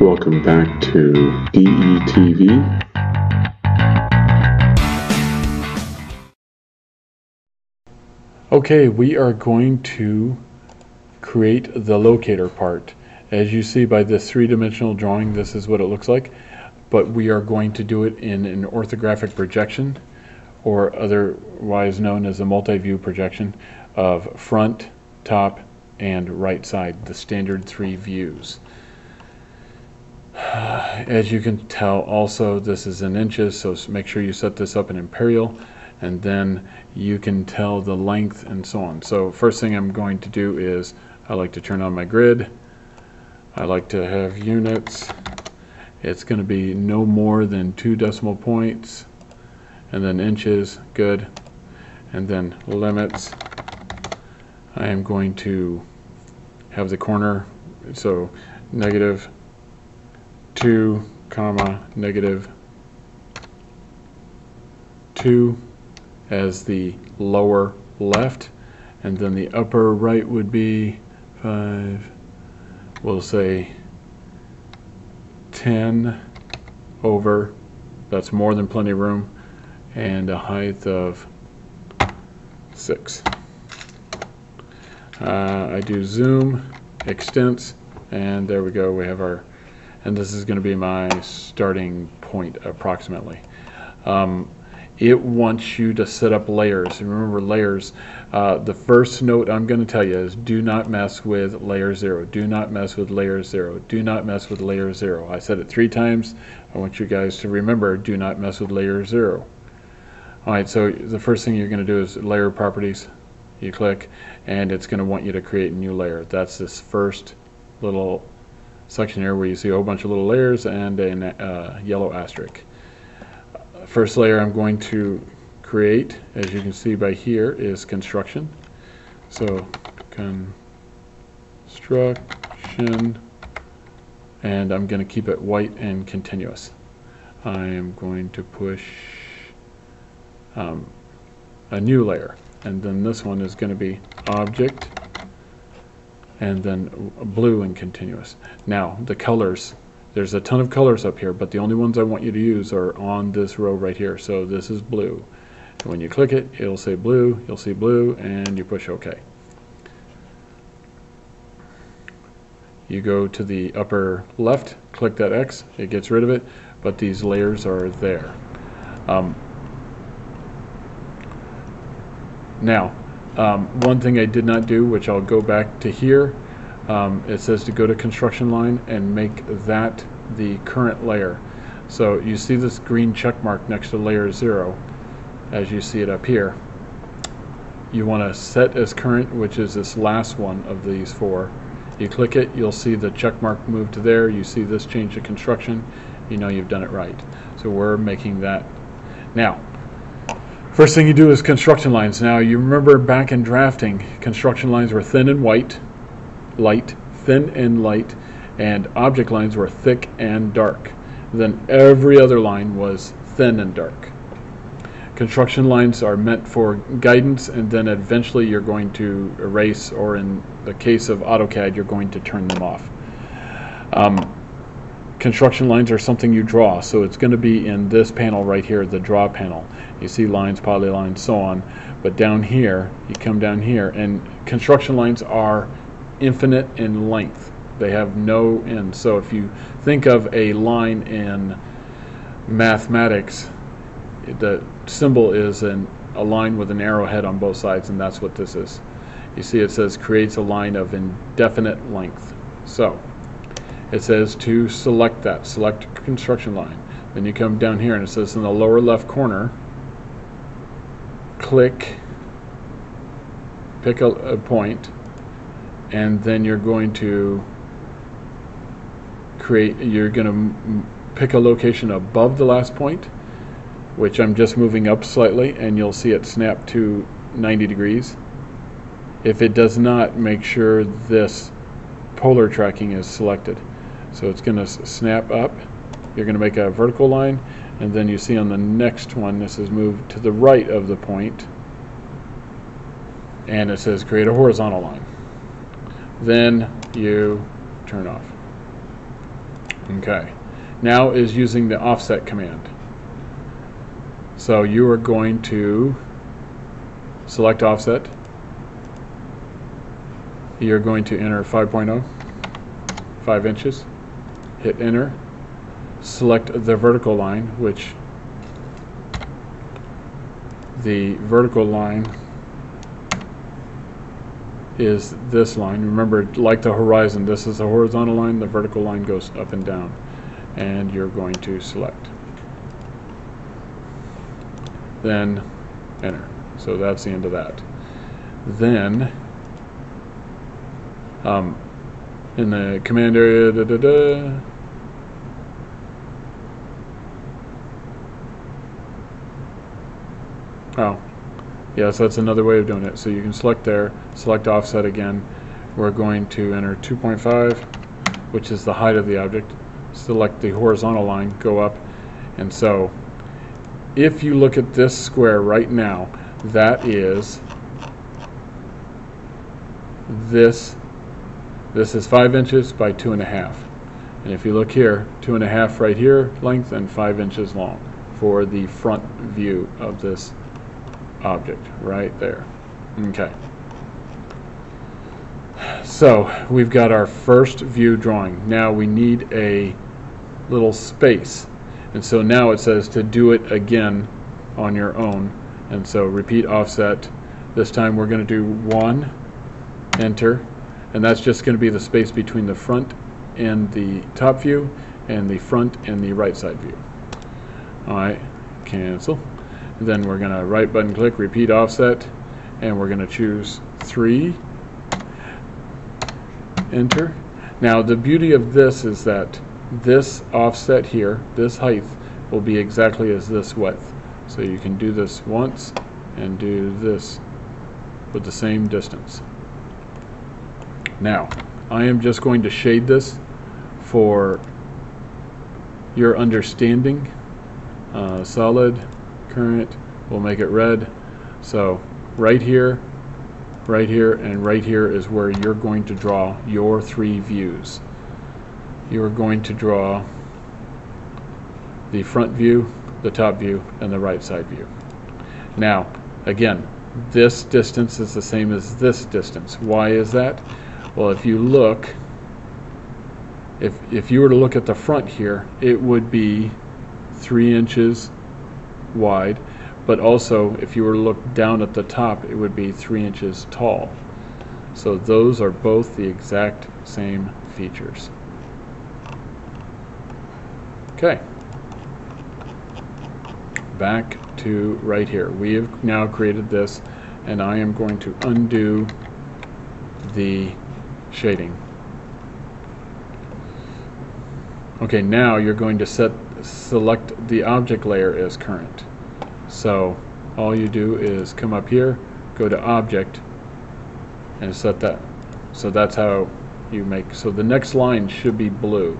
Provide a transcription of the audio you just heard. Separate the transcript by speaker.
Speaker 1: Welcome back to DETV.
Speaker 2: Okay, we are going to create the locator part. As you see by this three-dimensional drawing, this is what it looks like, but we are going to do it in an orthographic projection, or otherwise known as a multi-view projection of front, top, and right side, the standard three views. Uh, as you can tell, also this is in inches, so make sure you set this up in imperial, and then you can tell the length and so on. So first thing I'm going to do is I like to turn on my grid. I like to have units. It's going to be no more than two decimal points, and then inches, good, and then limits. I am going to have the corner, so negative 2 comma negative 2 as the lower left and then the upper right would be 5 we'll say 10 over that's more than plenty of room and a height of 6 uh, I do zoom extents and there we go we have our and this is going to be my starting point approximately. Um, it wants you to set up layers. Remember layers, uh, the first note I'm going to tell you is do not mess with layer 0. Do not mess with layer 0. Do not mess with layer 0. I said it three times. I want you guys to remember do not mess with layer 0. Alright, so the first thing you're going to do is layer properties. You click and it's going to want you to create a new layer. That's this first little section here where you see a whole bunch of little layers and a uh, yellow asterisk. First layer I'm going to create, as you can see by here, is construction. So construction, and I'm going to keep it white and continuous. I am going to push um, a new layer, and then this one is going to be object and then blue and continuous. Now, the colors, there's a ton of colors up here, but the only ones I want you to use are on this row right here. So this is blue. When you click it, it'll say blue, you'll see blue, and you push OK. You go to the upper left, click that X, it gets rid of it, but these layers are there. Um, now, um, one thing I did not do, which I'll go back to here, um, it says to go to construction line and make that the current layer. So you see this green check mark next to layer 0 as you see it up here. You want to set as current, which is this last one of these four. You click it, you'll see the check mark move to there. You see this change to construction. You know you've done it right. So we're making that. Now, First thing you do is construction lines. Now you remember back in drafting, construction lines were thin and white, light, thin and light, and object lines were thick and dark. Then every other line was thin and dark. Construction lines are meant for guidance and then eventually you're going to erase or in the case of AutoCAD you're going to turn them off. Um, construction lines are something you draw. So it's going to be in this panel right here the draw panel. You see lines polylines so on. But down here you come down here and construction lines are infinite in length. They have no end. So if you think of a line in mathematics the symbol is an, a line with an arrowhead on both sides and that's what this is. You see it says creates a line of indefinite length. So it says to select that, select construction line. Then you come down here and it says in the lower left corner, click, pick a, a point, and then you're going to create, you're going to pick a location above the last point, which I'm just moving up slightly, and you'll see it snap to 90 degrees. If it does not, make sure this polar tracking is selected. So it's going to snap up. You're going to make a vertical line, and then you see on the next one, this is moved to the right of the point, and it says create a horizontal line. Then you turn off. Okay. Now is using the offset command. So you are going to select offset. You're going to enter 5.0, 5 inches, hit enter, select the vertical line, which the vertical line is this line. Remember, like the horizon, this is the horizontal line, the vertical line goes up and down. And you're going to select. Then enter. So that's the end of that. Then, um, in the command area, da, da, da, yes, that's another way of doing it. So you can select there, select offset again. We're going to enter 2.5, which is the height of the object. Select the horizontal line, go up. And so if you look at this square right now, that is this. This is five inches by two and a half. And if you look here, two and a half right here length and five inches long for the front view of this object right there. Okay. So we've got our first view drawing. Now we need a little space. And so now it says to do it again on your own. And so repeat offset. This time we're going to do one, enter, and that's just going to be the space between the front and the top view and the front and the right side view. Alright, cancel. Then we're going to right button click, repeat offset, and we're going to choose 3, enter. Now the beauty of this is that this offset here, this height, will be exactly as this width. So you can do this once and do this with the same distance. Now, I am just going to shade this for your understanding. Uh, solid, current, we'll make it red. So right here, right here, and right here is where you're going to draw your three views. You're going to draw the front view, the top view, and the right side view. Now, again, this distance is the same as this distance. Why is that? Well, if you look, if, if you were to look at the front here, it would be three inches wide, but also if you were to look down at the top, it would be three inches tall. So those are both the exact same features. Okay. Back to right here. We have now created this, and I am going to undo the shading. Okay, now you're going to set select the object layer as current. So all you do is come up here, go to object, and set that. So that's how you make, so the next line should be blue.